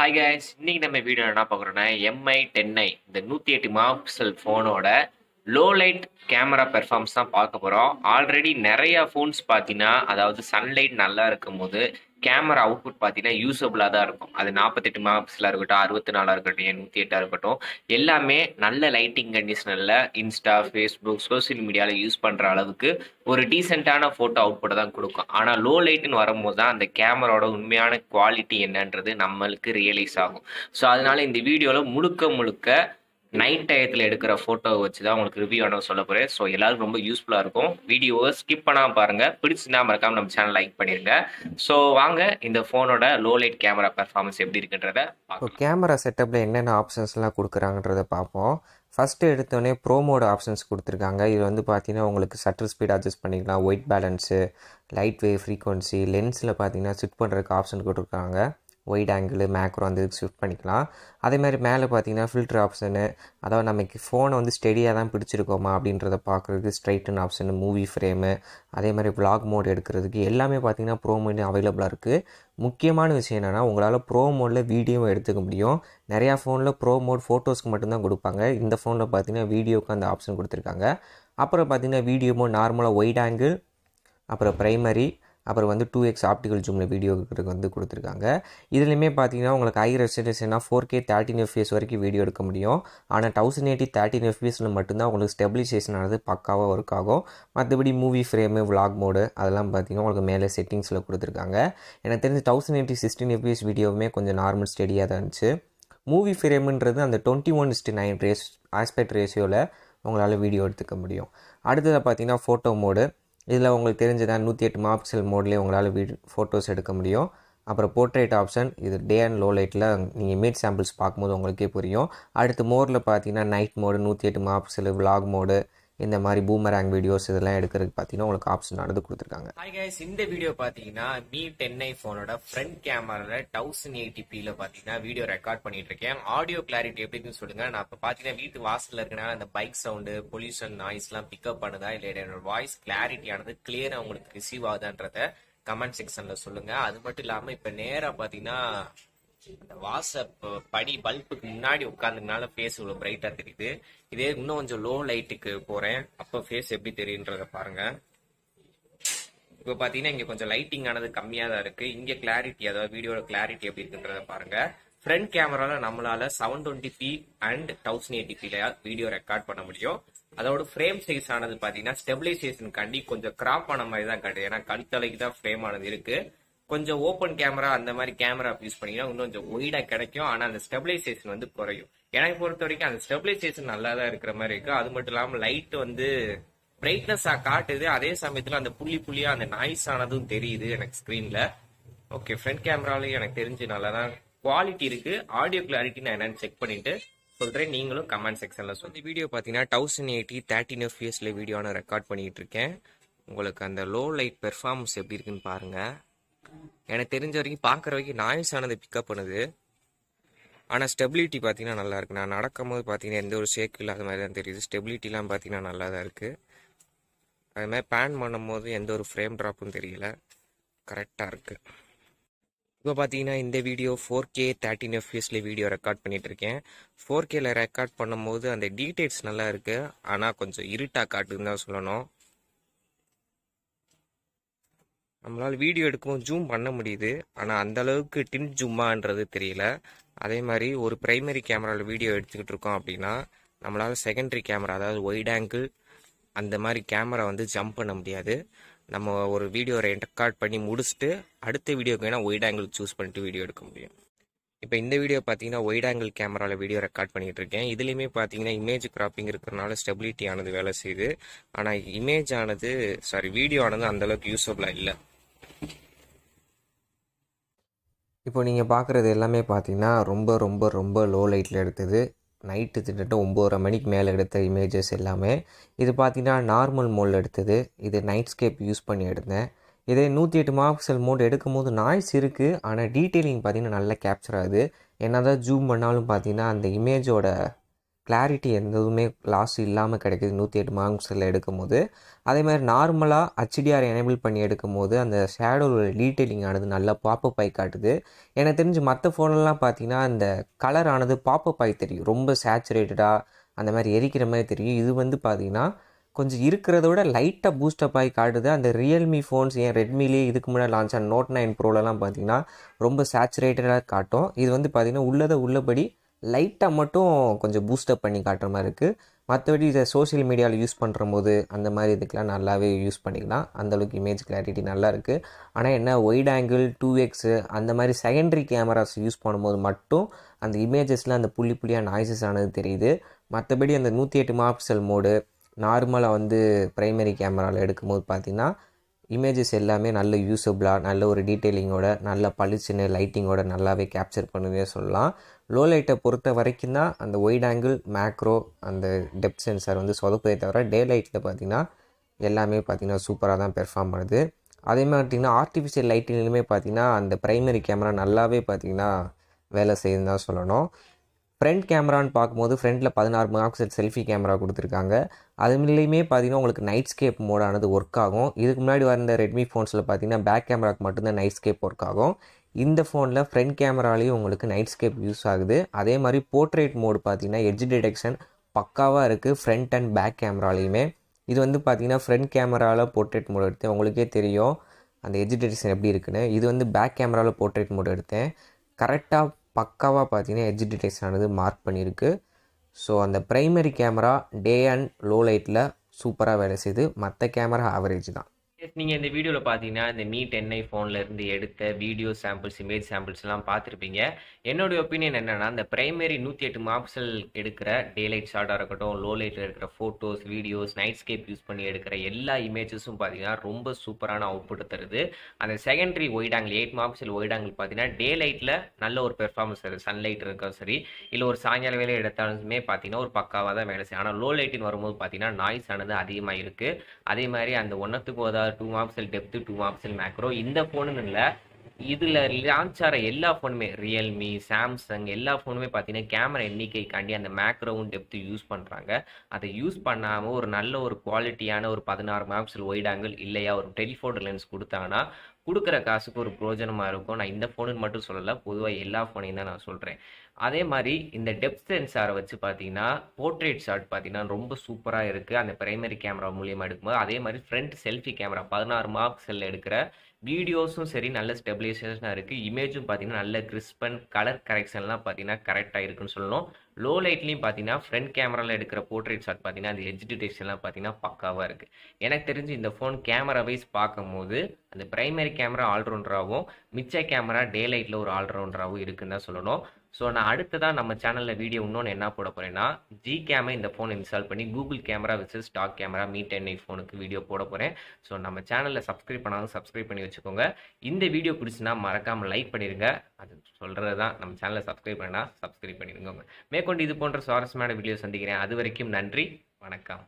Hi guys இன்னைக்கு நம்ம video என்ன பார்க்குறோன்னா எம்ஐ டென்ஐ இந்த நூற்றி எட்டு மாப்சல் ஃபோனோட லோ லைட் கேமரா பெர்ஃபார்மன்ஸ் தான் பார்க்க போகிறோம் ஆல்ரெடி நிறைய ஃபோன்ஸ் பார்த்தீங்கன்னா அதாவது சன்லைட் நல்லா இருக்கும் போது கேமரா அவுட்புட் பார்த்தீங்கன்னா யூஸபிளாக தான் இருக்கும். அது நாற்பத்தெட்டு மாப்ஸில் இருக்கட்டும் அறுபத்தி நாலாக இருக்கட்டும் நூற்றி எட்டாக இருக்கட்டும் எல்லாமே நல்ல லைட்டிங் கண்டிஷனில் இன்ஸ்டா ஃபேஸ்புக் சோஷியல் மீடியாவில் யூஸ் பண்ணுற அளவுக்கு ஒரு டீசெண்டான ஃபோட்டோ அவுட்புட்டை தான் கொடுக்கும். ஆனால் லோ லைட்டுன்னு வரும்போது தான் அந்த கேமராவோட உண்மையான குவாலிட்டி என்னன்றது நம்மளுக்கு ரியலைஸ் ஆகும். ஸோ அதனால இந்த வீடியோவில் முழுக்க முழுக்க நைட் டயத்தில் எடுக்கிற ஃபோட்டோவை வச்சு தான் உங்களுக்கு ரிவ்யூ ஆனது சொல்ல போகிறேன் ஸோ எல்லாருக்கும் ரொம்ப யூஸ்ஃபுல்லாக இருக்கும். வீடியோவை ஸ்கிப் பண்ணாமல் பாருங்கள் பிடிச்சிருந்தா மறக்காம நம்ம சேனல் லைக் பண்ணிடுங்க ஸோ வாங்க இந்த ஃபோனோட லோ லைட் கேமரா பெர்ஃபார்மன்ஸ் எப்படி இருக்குன்றத கேமரா செட்டப்பில் என்னென்ன ஆப்ஷன்ஸ்லாம் கொடுக்குறாங்கன்றத பார்ப்போம். ஃபஸ்ட்டு எடுத்தோடனே ப்ரோமோட ஆப்ஷன்ஸ் கொடுத்துருக்காங்க. இது வந்து பார்த்தீங்கன்னா உங்களுக்கு சட்டர் ஸ்பீட் அட்ஜஸ்ட் பண்ணிக்கலாம். White balance light wave frequency லென்ஸில் பார்த்தீங்கன்னா ஷிஃப்ட் பண்ணுறதுக்கு ஆப்ஷன் கொடுத்துருக்காங்க. ஒயிட் ஆங்கிள் மேக்ரோ அந்த இதுக்கு ஷிஃப்ட் பண்ணிக்கலாம். அதே மாதிரி மேலே பார்த்தீங்கன்னா ஃபில்டர் ஆப்ஷனு அதாவது நமக்கு ஃபோனை வந்து ஸ்டெடியாக தான் பிடிச்சிருக்கோமா அப்படின்றத பார்க்குறதுக்கு ஸ்ட்ரைட்டன் ஆப்ஷனு மூவி ஃப்ரேமு அதே மாதிரி விளாக் மோட் எடுக்கிறதுக்கு எல்லாமே பார்த்தீங்கன்னா ப்ரோ மோட் அவைலபிளாக இருக்குது முக்கியமான விஷயம் என்னென்னா உங்களால் ப்ரோ மோடில் வீடியோவும் எடுத்துக்க முடியும். நிறையா ஃபோனில் ப்ரோ மோட் ஃபோட்டோஸ்க்கு மட்டும்தான் கொடுப்பாங்க. இந்த ஃபோனில் பார்த்தீங்கன்னா வீடியோக்கு அந்த ஆப்ஷன் கொடுத்துருக்காங்க. அப்புறம் பார்த்திங்கன்னா வீடியோ மோட் நார்மலாக ஒயிட் ஆங்கிள் அப்புறம் ப்ரைமரி அப்புறம் வந்து டூ எக்ஸ் ஆப்டிக்கல் ஜூமில் வீடியோ எடுக்கிறதுக்கு வந்து கொடுத்துருக்காங்க. இதுலையுமே பார்த்தீங்கன்னா உங்களுக்கு ஹை ரெசல்யூஷனாக ஃபோர் கே தேர்ட்டின் எஃபிஎஸ் வரைக்கும் வீடியோ எடுக்க முடியும். ஆனால் தௌசண்ட் எயிட்டி தேர்ட்டின் எஃபிஎஸில் மட்டும்தான் உங்களுக்கு ஸ்டெபிலைசேஷன் ஆனது பக்காவாக ஒர்க் ஆகும். மற்றபடி மூவி ஃப்ரேமு vlog மோடு அதெல்லாம் பார்த்தீங்கன்னா உங்களுக்கு மேலே செட்டிங்ஸில் கொடுத்துருக்காங்க. எனக்கு தெரிஞ்சு தௌசண்ட் எயிட்டி சிக்ஸ்டீன் எஃபிஎஸ் வீடியோவுமே கொஞ்சம் நார்மல் ஸ்டெடியாக தான் இருந்துச்சு. மூவி ஃப்ரேமுன்றது அந்த twenty one is to nine race aspect ரேஷியோவில் உங்களால் வீடியோ எடுத்துக்க முடியும். அடுத்ததாக பார்த்தீங்கன்னா ஃபோட்டோ மோடு இதில் உங்களுக்கு தெரிஞ்சதான் நூற்றி எட்டு மாபிக்சல் மோட்லேயே உங்களால் வீடியோ ஃபோட்டோஸ் எடுக்க முடியும். அப்புறம் போர்ட்ரேட் ஆப்ஷன் இது டே அண்ட் லோ லைட்டில் நீங்கள் மீட் சாம்பிள்ஸ் பார்க்கும்போது உங்களுக்கே புரியும். அடுத்து மோடில் பார்த்தீங்கன்னா நைட் மோடு நூற்றி எட்டு மாபிக்சல் விலாக் மோடு இந்த மாதிரி பூமராங் வீடியோஸ் இதெல்லாம் எடுக்கிறதுக்கு பார்த்தீங்கன்னா உங்களுக்கு ஆப்ஷன் அடுத்து கொடுத்துருக்காங்க. ஹாய் கைஸ் இந்த வீடியோ பார்த்தீங்கன்னா மீ டென் ஐ போனோட ஃப்ரண்ட் கேமரால தௌசண்ட் எயிட்டி பியில் பார்த்தீங்கன்னா வீடியோ ரெக்கார்ட் பண்ணிட்டு இருக்கேன் ஆடியோ கிளாரிட்டி எப்படின்னு சொல்லுங்க. நான் இப்போ பார்த்தீங்கன்னா வீட்டு வாசலில் இருக்கனால அந்த பைக் சவுண்டு பொல்யூஷன் நாய்ஸ்லாம் பிக்கப் பண்ணுதா இல்லை என்னோட வாய்ஸ் கிளாரிட்டியானது கிளியராக உங்களுக்கு ரிசீவ் ஆகுதான்றத கமெண்ட் செக்ஷனில் சொல்லுங்கள் அது மட்டும் இல்லாமல் இப்போ நேராக பார்த்தீங்கன்னா வாச ப- படி பல்புக்கு முன்னாடி உட்காந்துனால ஃபேஸ் இவ்வளவு பிரைட்டா தெரியுது. இதே இன்னும் கொஞ்சம் லோ லைட்டுக்கு போறேன். அப்ப ஃபேஸ் எப்படி தெரியுன்றத பாருங்க. இப்போ பாத்தீங்கன்னா இங்க கொஞ்சம் லைட்டிங் ஆனது கம்மியா தான் இருக்கு. இங்க கிளாரிட்டி அதாவது வீடியோட கிளாரிட்டி எப்படி இருக்குன்றத பாருங்க. ஃப்ரண்ட் கேமரால நம்மளால seven twenty P and thousand eighty பில வீடியோ ரெக்கார்ட் பண்ண முடியும். அதோட ஃப்ரேம் சைஸ் ஆனது பாத்தீங்கன்னா ஸ்டெபிலைசேஷன் கண்டி கொஞ்சம் கிராப் ஆன மாதிரி தான் காட்டுது. ஏன்னா கழுத்தலைக்கு தான் ஃப்ரேம் ஆனது இருக்கு. கொஞ்சம் ஓப்பன் கேமரா அந்த மாதிரி கேமரா யூஸ் பண்ணீங்கன்னா இன்னும் கொஞ்சம் ஒய்டா கிடைக்கும். ஆனா அந்த ஸ்டெபிலைசேஷன் வந்து குறையும். எனக்கு பொறுத்த வரைக்கும் அந்த ஸ்டெபிலைசேஷன் நல்லா தான் இருக்கிற மாதிரி இருக்கு. அது மட்டும் இல்லாம லைட் வந்து பிரைட்னஸ் காட்டுது. அதே சமயத்துல அந்த புள்ளி புள்ளியா அந்த நாய்ஸ் ஆனதும் தெரியுது எனக்கு ஸ்கிரீன்ல ஓகே ஃப்ரண்ட் கேமராலையும் எனக்கு தெரிஞ்சு நல்லா தான் குவாலிட்டி இருக்கு. ஆடியோ கிளாரிட்டி நான் என்னன்னு செக் பண்ணிட்டு சொல்றேன். நீங்களும் கமெண்ட் செக்ஷன்ல இந்த வீடியோ பாத்தீங்கன்னா தௌசண்ட் எயிட்டி தேர்ட்டின் எஃப்எஸ்ல வீடியோ நான் ரெக்கார்ட் பண்ணிட்டு இருக்கேன். உங்களுக்கு அந்த லோ லைட் பெர்ஃபார்மன்ஸ் எப்படி இருக்குன்னு பாருங்க. எனக்கு தெரிஞ்ச வரைக்கும் பார்க்குற வரைக்கும் நாய்ஸ் ஆனது பிக்கப் பண்ணுது. ஆனால் ஸ்டெபிலிட்டி பார்த்தீங்கன்னா நல்லா இருக்கு. நான் நடக்கும்போது பார்த்தீங்கன்னா எந்த ஒரு ஷேக் இல்லாத மாதிரி தான் தெரியுது. ஸ்டெபிலிட்டிலாம் பார்த்தீங்கன்னா நல்லா தான் இருக்குது அதுமாதிரி பேன் பண்ணும்போது எந்த ஒரு ஃப்ரேம் ட்ராப்பும் தெரியல. கரெக்டாக இருக்குது இப்போ பார்த்தீங்கன்னா இந்த வீடியோ ஃபோர் கே தேர்ட்டின் எஃப்எஸ்ல வீடியோ ரெக்கார்ட் பண்ணிட்டு இருக்கேன். ஃபோர் கேல ரெக்கார்ட் பண்ணும்போது அந்த டீட்டெயில்ஸ் நல்லா இருக்குது ஆனால் கொஞ்சம் இருட்டாக காட்டுதுன்னு தான் சொல்லணும். நம்மளால் வீடியோ எடுக்கவும் ஜூம் பண்ண முடியுது. ஆனால் அந்த அளவுக்கு டின் ஜூமான்றது தெரியல. அதே மாதிரி ஒரு பிரைமரி கேமராவில் வீடியோ எடுத்துக்கிட்டு இருக்கோம் அப்படின்னா நம்மளால் செகண்டரி கேமரா அதாவது ஒயிட் ஆங்கிள் அந்த மாதிரி கேமரா வந்து ஜம்ப் பண்ண முடியாது. நம்ம ஒரு வீடியோ ரெக்கார்ட் பண்ணி முடிச்சுட்டு அடுத்த வீடியோக்கு வேணால் ஒயிட் ஆங்கிள் சூஸ் பண்ணிட்டு வீடியோ எடுக்க முடியும். இப்போ இந்த வீடியோ பார்த்தீங்கன்னா ஒயிட் ஆங்கிள் கேமராவில் வீடியோ ரெக்கார்ட் பண்ணிகிட்டு இருக்கேன். இதுலேயுமே பார்த்தீங்கன்னா இமேஜ் கிராப்பிங் இருக்கிறனால ஸ்டெபிலிட்டி ஆனது வேலை செய்யுது. ஆனால் இமேஜ் ஆனது சாரி வீடியோ ஆனது அந்த அளவுக்கு இல்லை. இப்போ நீங்கள் பார்க்குறது எல்லாமே பார்த்தீங்கன்னா ரொம்ப ரொம்ப ரொம்ப லோ லைட்டில் எடுத்தது. நைட்டு கிட்டத்தட்ட ஒம்போதரை மணிக்கு மேலே எடுத்த இமேஜஸ் எல்லாமே. இது பார்த்தீங்கன்னா நார்மல் மோடில் எடுத்தது. இது நைட்ஸ்கேப் யூஸ் பண்ணி எடுத்தேன். இதே நூற்றி எட்டு மார்க்சல் மோட் எடுக்கும் போது நாய்ஸ் இருக்குது ஆனால் டீட்டெயிலிங் பார்த்தீங்கன்னா நல்லா கேப்சர் ஆகுது. என்ன தான் ஜூம் பண்ணாலும் பார்த்தீங்கன்னா அந்த இமேஜோட கிளாரிட்டி எந்ததுமே லாஸ் இல்லாமல் கிடைக்குது. நூற்றி எட்டு மார்க்ஸில் எடுக்கும் போது அதே மாதிரி நார்மலாக ஹச்டிஆர் எனேபிள் பண்ணி எடுக்கும் போது அந்த ஷேடோவோட டீட்டெயிலிங் ஆனது நல்லா பாப்பப் ஆகி காட்டுது. எனக்கு தெரிஞ்சு மற்ற ஃபோன்லாம் பார்த்தீங்கன்னா அந்த கலர் ஆனது பாப்பப் ஆகி தெரியும். ரொம்ப சேச்சுரேட்டடாக அந்த மாதிரி எரிக்கிற மாதிரி தெரியும். இது வந்து பார்த்தீங்கன்னா கொஞ்சம் இருக்கிறத விட லைட்டாக பூஸ்டப் ஆகி காட்டுது. அந்த ரியல்மி ஃபோன்ஸ் ஏன் ரெட்மிலே இதுக்கு முன்னாடி லான்ச் ஆன நோட் நைன் ப்ரோலலாம் பார்த்தீங்கன்னா ரொம்ப சேச்சுரேட்டடாக காட்டும். இது வந்து பார்த்திங்கன்னா உள்ளதை உள்ளபடி லைட்டாக மட்டும் கொஞ்சம் பூஸ்டப் பண்ணி காட்டுற மாதிரி இருக்குது மற்றபடி இதை சோஷியல் மீடியாவில் யூஸ் பண்ணுற போது அந்த மாதிரி இதுக்கெலாம் நல்லாவே யூஸ் பண்ணிக்கலாம். அந்தளவுக்கு இமேஜ் கிளாரிட்டி நல்லா இருக்குது ஆனால் என்ன ஒயிட் ஆங்கிள் டூ எக்ஸு அந்த மாதிரி செகண்டரி கேமராஸ் யூஸ் பண்ணும்போது மட்டும் அந்த இமேஜஸில் அந்த புள்ளி புள்ளியாக நாய்ஸஸ் ஆனது தெரியுது. மற்றபடி அந்த நூற்றி எட்டு மார்க்சல் மோடு நார்மலாக வந்து ப்ரைமரி கேமராவில் எடுக்கும்போது பார்த்திங்கன்னா இமேஜஸ் எல்லாமே நல்ல யூஸபிளாக நல்ல ஒரு டீட்டெயிலிங்கோட நல்ல பளிச்சுன்னு லைட்டிங்கோட நல்லாவே கேப்சர் பண்ணுதே சொல்லலாம். லோ லைட்டை பொறுத்த வரைக்கும் தான் அந்த ஒயிட் ஆங்கிள் மேக்ரோ அந்த டெப்த் சென்சார் வந்து சொதப்பதே தவிர டே லைட்டில் பார்த்திங்கன்னா எல்லாமே பார்த்திங்கன்னா சூப்பராக தான் பெர்ஃபார்ம் பண்ணுது. அதே மாதிரி பார்த்திங்கன்னா ஆர்டிஃபிஷியல் லைட்டிங்லையுமே பார்த்திங்கன்னா அந்த ப்ரைமரி கேமரா நல்லாவே பார்த்திங்கன்னா வேலை செய்யுதுன்னு தான் சொல்லணும். ஃப்ரண்ட் கேமரான்னு பார்க்கும்போது ஃப்ரண்ட்டில் பதினாறு மெகாபிக்சல் செல்ஃபி கேமரா கொடுத்துருக்காங்க. அதுலேயுமே பார்த்தீங்கன்னா உங்களுக்கு நைட் ஸ்கேப் மோடானது ஒர்க் ஆகும். இதுக்கு முன்னாடி வந்த ரெட்மி ஃபோன்ஸில் பார்த்தீங்கன்னா பேக் கேமராக்கு மட்டும்தான் நைட் ஸ்கேப் ஒர்க் ஆகும். இந்த ஃபோனில் ஃப்ரண்ட் கேமராலையும் உங்களுக்கு நைட் ஸ்கேப் யூஸ் ஆகுது. அதே மாதிரி போர்ட்ரேட் மோடு பார்த்தீங்கன்னா எட்ஜ் டிடெக்ஷன் பக்காவாக இருக்குது ஃப்ரண்ட் அண்ட் பேக் கேமராலையுமே இது வந்து பார்த்தீங்கன்னா ஃப்ரண்ட் கேமராவில் போர்ட்ரேட் மோடு எடுத்தேன். உங்களுக்கே தெரியும் அந்த எஜிடேஷன் எப்படி இருக்குன்னு. இது வந்து பேக் கேமராவில் போர்ட்ரேட் மோட் எடுத்தேன். கரெக்டாக பக்காவாக பார்த்தீங்கன்னா எட்ஜ் டிடெக்ஷன் ஆனது மார்க் பண்ணியிருக்கு. ஸோ அந்த primary camera day and low லைட்டில் சூப்பராக வேலை செய்யுது மற்ற கேமரா ஆவரேஜ் தான். நீங்கள் இந்த வீடியோவில் பார்த்தீங்கன்னா இந்த மீ டென் ஃபோன்லேருந்து ஃபோனில் இருந்து எடுத்த வீடியோ சாம்பிள்ஸ் இமேஜ் சாம்பிள்ஸ்லாம் பார்த்துருப்பீங்க என்னுடைய ஒப்பீனியன் என்னென்னா இந்த பிரைமரி நூற்றி எட்டு மாப்சல் எடுக்கிற டே லைட் ஷார்ட்டாக இருக்கட்டும் லோ லைட்டில் இருக்கிற photos videos nightscape use பண்ணி எடுக்கிற எல்லா இமேஜஸும் பார்த்தீங்கன்னா ரொம்ப சூப்பரான அவுட்புட் தருது. அந்த செகண்டரி ஒயிட் ஆங்கிள் எயிட் மாப்சல் ஒயிட் ஆங்கிள் பார்த்தீங்கன்னா டே லைட்டில் நல்ல ஒரு பெர்ஃபார்மன்ஸ் தருது. சன்லைட் இருக்கும் சரி இல்லை ஒரு சாயங்கால வேலை எடுத்தாலுமே பார்த்தீங்கன்னா ஒரு பக்காவாக தான் வேலை செய்யும். ஆனால் லோ லைட்டின் வரும்போது பார்த்தீங்கன்னா நாய்ஸ் ஆனது அதிகமாக இருக்குது அதே மாதிரி அந்த ஒன்றத்துக்கு உதா டூ மாப்சல் டெப்த்து டூ மாப்சல் மேக்ரோ இந்த ஃபோனுன்னு இல்லை. இதில் லான்ச் ஆகிற எல்லா ஃபோனுமே ரியல்மி சாம்சங் எல்லா ஃபோனுமே பார்த்தீங்கன்னா கேமரா எண்ணிக்கைக்காண்டி அந்த மேக்ரோவும் டெப்த்து யூஸ் பண்ணுறாங்க அதை யூஸ் பண்ணாமல் ஒரு நல்ல ஒரு குவாலிட்டியான ஒரு பதினாறு மேப்ஸில் ஒயிட் ஆங்கிள் இல்லையா ஒரு டெலிஃபோட்டோ லென்ஸ் கொடுத்தாங்கன்னா கொடுக்குற காசுக்கு ஒரு பிரோஜனமாக இருக்கும். நான் இந்த ஃபோனுன்னு மட்டும் சொல்லலை பொதுவாக எல்லா ஃபோனையும் தான் நான் சொல்கிறேன் அதே மாதிரி இந்த டெப்த் சென்சாரை வச்சு பார்த்தீங்கன்னா போர்ட்ரேட் ஷாட் பார்த்தீங்கன்னா ரொம்ப சூப்பராக இருக்குது அந்த பிரைமரி கேமரா மூலியமாக எடுக்கும்போது அதே மாதிரி ஃப்ரண்ட் செல்ஃபி கேமரா பதினாறு மார்க் மார்க்ஸில் எடுக்கிற வீடியோஸும் சரி நல்ல ஸ்டெபிலைசேஷனாக இருக்குது இமேஜும் பார்த்தீங்கன்னா நல்ல கிறிஸ்பன் கலர் கரெக்ஷன்லாம் பார்த்தீங்கன்னா கரெக்டாக இருக்குன்னு சொல்லணும். லோ லைட்லையும் பார்த்தீங்கன்னா ஃப்ரண்ட் கேமராவில் எடுக்கிற போர்ட்ரேட் ஷாட் பார்த்தீங்கன்னா அந்த எஜ் டிடெக்ஷன்லாம் பார்த்தீங்கன்னா பக்காவாக இருக்குது எனக்கு தெரிஞ்சு இந்த ஃபோன் கேமரா வைஸ் பார்க்கும்போது அந்த பிரைமரி கேமரா ஆல்ரவுண்டராகவும் மிச்ச கேமரா டே லைட்டில் ஒரு ஆல்ரவுண்டராகவும் இருக்குன்னு தான் சொல்லணும். ஸோ நான் அடுத்ததாக நம்ம சேனலில் வீடியோ இன்னொன்று என்ன போட போகிறேன்னா ஜி கேமை இந்த ஃபோன் இன்ஸ்டால் பண்ணி கூகுள் கேமரா வச்சு ஸ்டாக் கேமரா மீ டென் ஃபோனுக்கு வீடியோ போட போகிறேன் ஸோ நம்ம சேனலில் சப்ஸ்கிரைப் பண்ணாலும் சப்ஸ்கிரைப் பண்ணி வச்சுக்கோங்க. இந்த வீடியோ பிடிச்சுன்னா மறக்காமல் லைக் பண்ணிடுங்க அது சொல்கிறது தான் நம்ம சேனலை சப்ஸ்கிரைப் பண்ணால் சப்ஸ்கிரைப் பண்ணிடுங்க. மேற்கொண்டு இது போன்ற சுவாரஸ்யமான வீடியோ சந்திக்கிறேன். அது வரைக்கும் நன்றி. வணக்கம்.